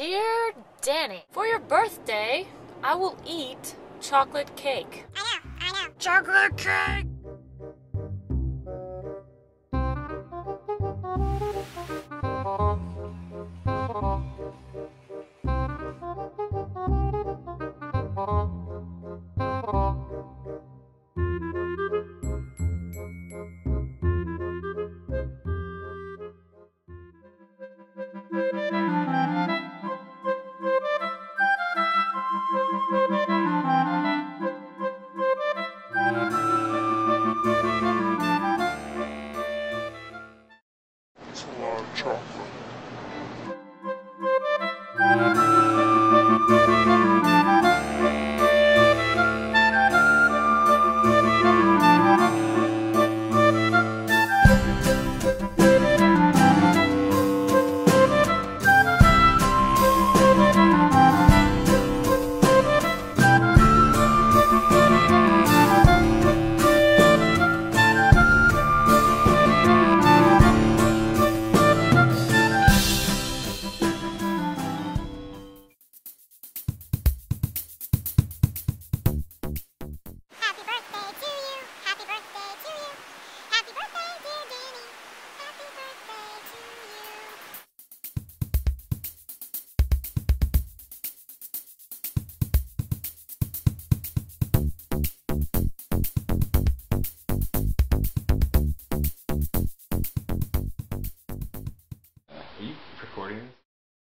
Dear Danny, for your birthday, I will eat chocolate cake. I know, I know. Chocolate cake! recording.